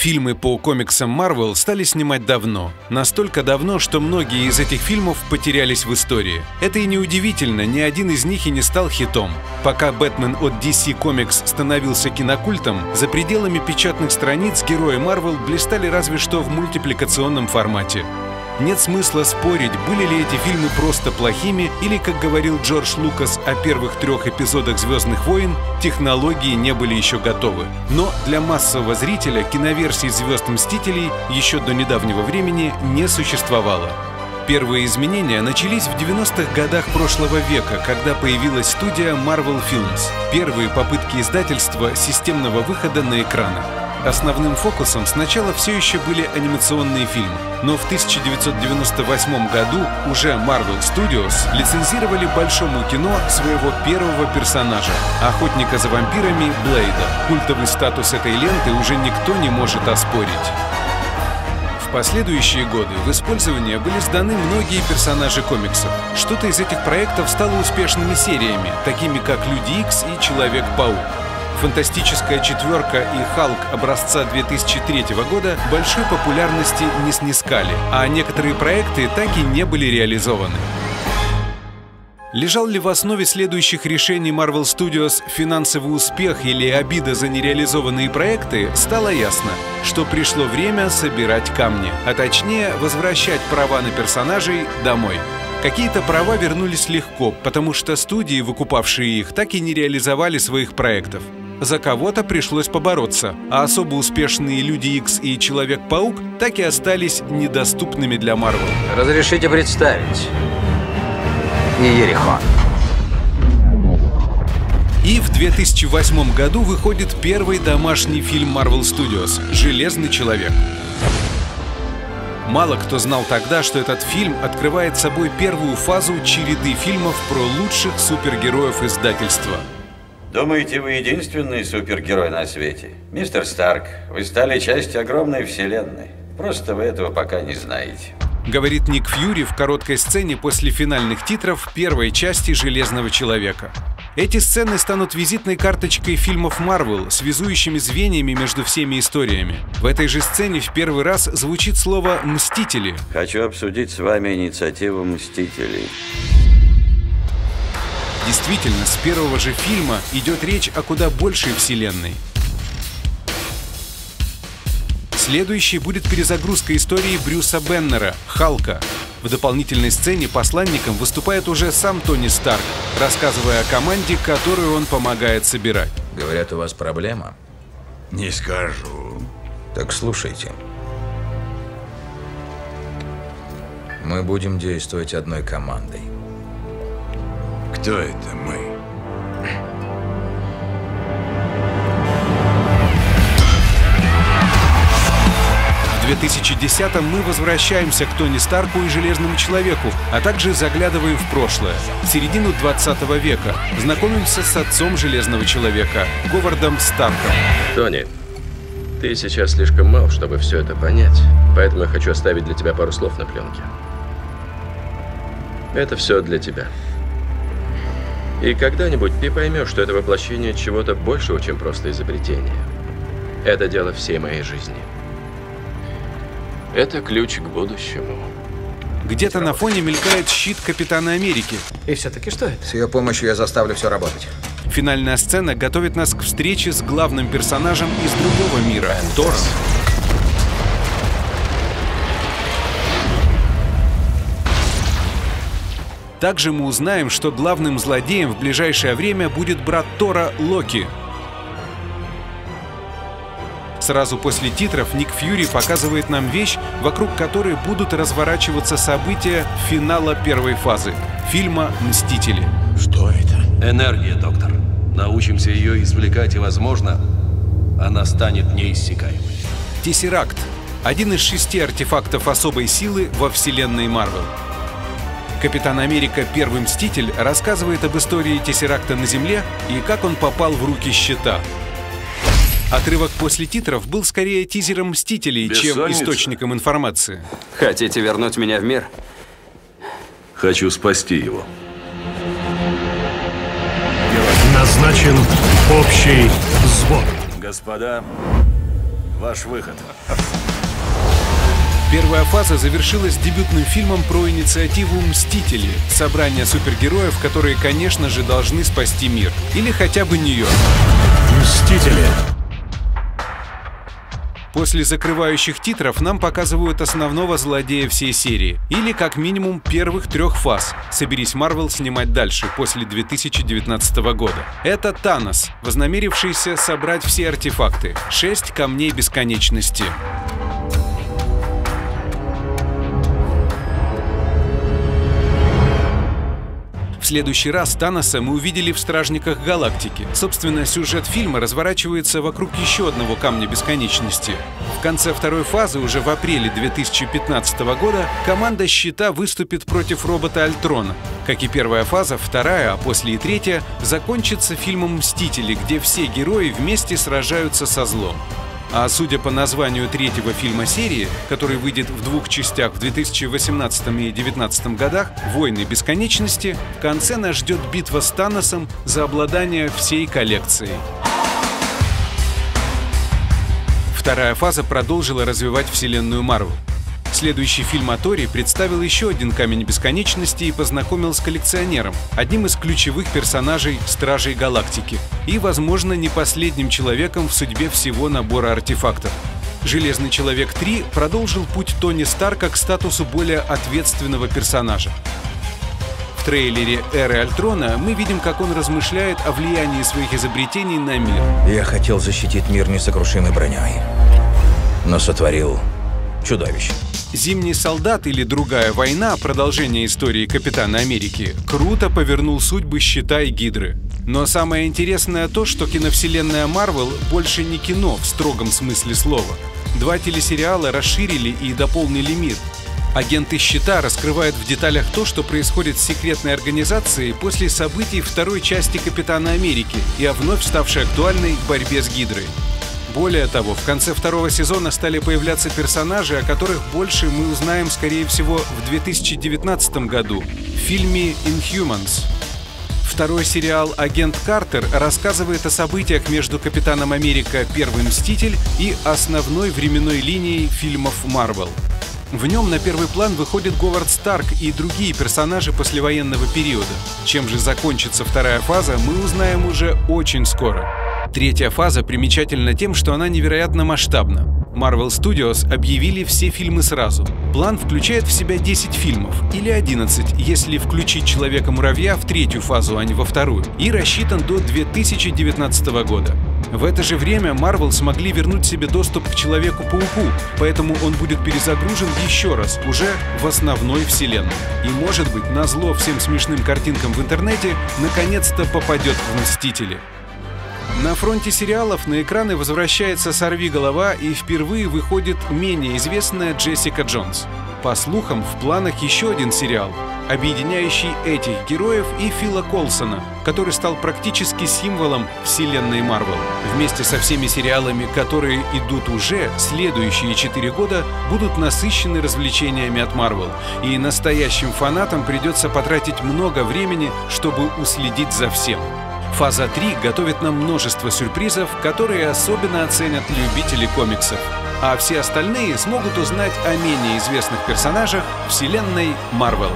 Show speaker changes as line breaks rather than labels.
Фильмы по комиксам Marvel стали снимать давно. Настолько давно, что многие из этих фильмов потерялись в истории. Это и неудивительно, ни один из них и не стал хитом. Пока Бэтмен от DC Comics становился кинокультом, за пределами печатных страниц герои Marvel блистали разве что в мультипликационном формате. Нет смысла спорить, были ли эти фильмы просто плохими, или, как говорил Джордж Лукас о первых трех эпизодах «Звездных войн», технологии не были еще готовы. Но для массового зрителя киноверсии «Звезд Мстителей» еще до недавнего времени не существовало. Первые изменения начались в 90-х годах прошлого века, когда появилась студия Marvel Films. Первые попытки издательства системного выхода на экраны. Основным фокусом сначала все еще были анимационные фильмы, но в 1998 году уже Marvel Studios лицензировали большому кино своего первого персонажа — охотника за вампирами Блейда. Культовый статус этой ленты уже никто не может оспорить. В последующие годы в использование были сданы многие персонажи комиксов. Что-то из этих проектов стало успешными сериями, такими как Люди Икс и Человек-паук. «Фантастическая четверка» и «Халк» образца 2003 года большой популярности не снискали, а некоторые проекты так и не были реализованы. Лежал ли в основе следующих решений Marvel Studios финансовый успех или обида за нереализованные проекты, стало ясно, что пришло время собирать камни, а точнее возвращать права на персонажей домой. Какие-то права вернулись легко, потому что студии, выкупавшие их, так и не реализовали своих проектов. За кого-то пришлось побороться, а особо успешные Люди Икс и Человек-паук так и остались недоступными для Марвел.
Разрешите представить. Иерихон.
И в 2008 году выходит первый домашний фильм Marvel Studios «Железный человек». Мало кто знал тогда, что этот фильм открывает собой первую фазу череды фильмов про лучших супергероев издательства –
Думаете, вы единственный супергерой на свете? Мистер Старк, вы стали частью огромной вселенной. Просто вы этого пока не знаете.
Говорит Ник Фьюри в короткой сцене после финальных титров первой части «Железного человека». Эти сцены станут визитной карточкой фильмов Марвел, связующими звеньями между всеми историями. В этой же сцене в первый раз звучит слово «Мстители».
Хочу обсудить с вами инициативу «Мстителей».
Действительно, с первого же фильма идет речь о куда большей вселенной. Следующей будет перезагрузка истории Брюса Беннера, Халка. В дополнительной сцене посланником выступает уже сам Тони Старк, рассказывая о команде, которую он помогает собирать.
Говорят, у вас проблема?
Не скажу.
Так слушайте. Мы будем действовать одной командой.
Кто это мы?
В 2010-м мы возвращаемся к Тони Старку и Железному Человеку, а также заглядываем в прошлое, в середину 20 века, знакомимся с отцом Железного Человека, Говардом Старком.
Тони, ты сейчас слишком мал, чтобы все это понять, поэтому я хочу оставить для тебя пару слов на пленке. Это все для тебя. И когда-нибудь ты поймешь, что это воплощение чего-то большего, чем просто изобретение. Это дело всей моей жизни. Это ключ к будущему.
Где-то на фоне мелькает щит Капитана Америки.
И все-таки что это?
С ее помощью я заставлю все работать.
Финальная сцена готовит нас к встрече с главным персонажем из другого мира — Тором. Также мы узнаем, что главным злодеем в ближайшее время будет брат Тора Локи. Сразу после титров Ник Фьюри показывает нам вещь, вокруг которой будут разворачиваться события финала первой фазы фильма «Мстители».
Что это?
Энергия, доктор. Научимся ее извлекать, и, возможно, она станет неиссякаемой.
Тессеракт — один из шести артефактов особой силы во вселенной Марвел. Капитан Америка Первый Мститель рассказывает об истории Тессеракта на Земле и как он попал в руки щита. Отрывок после титров был скорее тизером Мстителей, чем источником информации.
Хотите вернуть меня в мир?
Хочу спасти его.
Назначен общий сбор.
Господа, Ваш выход.
Первая фаза завершилась дебютным фильмом про инициативу «Мстители» — собрание супергероев, которые, конечно же, должны спасти мир. Или хотя бы Нью-Йорк.
Мстители.
После закрывающих титров нам показывают основного злодея всей серии. Или как минимум первых трех фаз. Соберись Марвел снимать дальше, после 2019 года. Это Танос, вознамерившийся собрать все артефакты. Шесть камней бесконечности. Следующий раз Таноса мы увидели в «Стражниках Галактики». Собственно, сюжет фильма разворачивается вокруг еще одного камня бесконечности. В конце второй фазы, уже в апреле 2015 года, команда «Щита» выступит против робота Альтрона. Как и первая фаза, вторая, а после и третья, закончится фильмом «Мстители», где все герои вместе сражаются со злом. А судя по названию третьего фильма серии, который выйдет в двух частях в 2018 и 2019 годах, «Войны бесконечности», в конце нас ждет битва с Таносом за обладание всей коллекцией. Вторая фаза продолжила развивать вселенную Марвел. Следующий фильм о Торе представил еще один камень бесконечности и познакомил с коллекционером, одним из ключевых персонажей Стражей Галактики и, возможно, не последним человеком в судьбе всего набора артефактов. «Железный человек 3» продолжил путь Тони Старка к статусу более ответственного персонажа. В трейлере «Эры Альтрона» мы видим, как он размышляет о влиянии своих изобретений на мир.
Я хотел защитить мир несокрушимой броней, но сотворил чудовище.
«Зимний солдат» или «Другая война» — продолжение истории Капитана Америки — круто повернул судьбы Щита и Гидры. Но самое интересное то, что киновселенная Марвел больше не кино в строгом смысле слова. Два телесериала расширили и дополнили мир. Агенты Щита раскрывают в деталях то, что происходит с секретной организацией после событий второй части Капитана Америки и о вновь ставшей актуальной борьбе с Гидрой. Более того, в конце второго сезона стали появляться персонажи, о которых больше мы узнаем, скорее всего, в 2019 году в фильме «Inhumans». Второй сериал «Агент Картер» рассказывает о событиях между Капитаном Америка «Первый Мститель» и основной временной линией фильмов Марвел. В нем на первый план выходит Говард Старк и другие персонажи послевоенного периода. Чем же закончится вторая фаза, мы узнаем уже очень скоро. Третья фаза примечательна тем, что она невероятно масштабна. Marvel Studios объявили все фильмы сразу. План включает в себя 10 фильмов, или 11, если включить Человека-муравья в третью фазу, а не во вторую, и рассчитан до 2019 года. В это же время Marvel смогли вернуть себе доступ к Человеку-пауку, поэтому он будет перезагружен еще раз, уже в основной вселенной. И может быть, на зло всем смешным картинкам в интернете, наконец-то попадет в Мстители. На фронте сериалов на экраны возвращается «Сорви голова» и впервые выходит менее известная Джессика Джонс. По слухам, в планах еще один сериал, объединяющий этих героев и Фила Колсона, который стал практически символом вселенной Марвел. Вместе со всеми сериалами, которые идут уже, следующие четыре года будут насыщены развлечениями от Марвел, и настоящим фанатам придется потратить много времени, чтобы уследить за всем. Фаза 3 готовит нам множество сюрпризов, которые особенно оценят любители комиксов. А все остальные смогут узнать о менее известных персонажах вселенной Марвел.